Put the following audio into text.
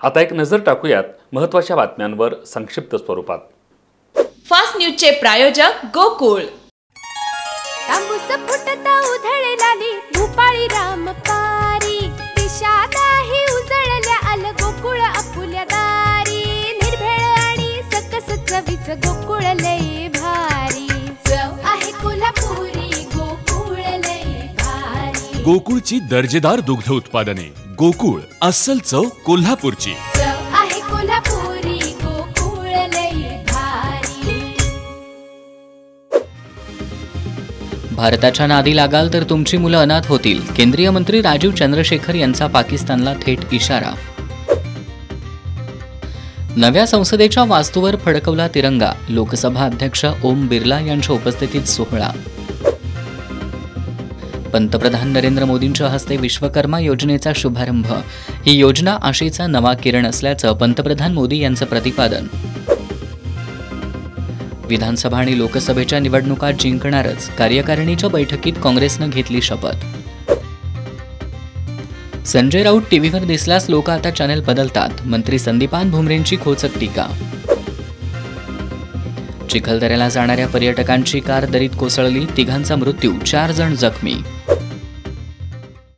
आता एक नजर टाकूयात महत्त्वाच्या बातम्यांवर संक्षिप्त स्वरूपात. फास्ट न्यूजचे प्रायोजक गोकुळ. भूपाळी उजळल्या आल गोकुळ आपुल्या दारी. निर्भेळ आणि सकस चवीच गोकुळ लय भारी. चव आहे कोल्हापुरी गोकुळ लय भारी. गोकुळची दर्जेदार दुग्ध उत्पादने गोकुळ अस्सल चव कोल्हापूरची. चव आहे कोल्हापुरी गोकुळ लय भारी. भारताच्या नादी लागाल तर तुमची मुलं अनाथ होतील. केंद्रीय मंत्री राजीव चंद्रशेखर यांचा पाकिस्तानला थेट इशारा. नव्या संसदेच्या वास्तूवर फडकवला तिरंगा. लोकसभा अध्यक्ष ओम बिर्ला यांच्या उपस्थितीत सोहळा. पंतप्रधान नरेंद्र मोदींच्या हस्ते विश्वकर्मा योजनेचा शुभारंभ. ही योजना आशेचा नवा किरण असल्याचं पंतप्रधान मोदी यांचं प्रतिपादन. विधानसभा आणि लोकसभेच्या निवडणुका जिंकणारच कार्यकारिणीच्या बैठकीत काँग्रेसनं घेतली शपथ. संजय राऊत टीव्हीवर दिसल्यास लोक आता चॅनेल बदलतात. मंत्री संदीपान भुमरेंची खोचक टीका. चिखलदऱ्याला जाणाऱ्या पर्यटकांची कार दरीत कोसळली. तिघांचा मृत्यू चार जण जखमी.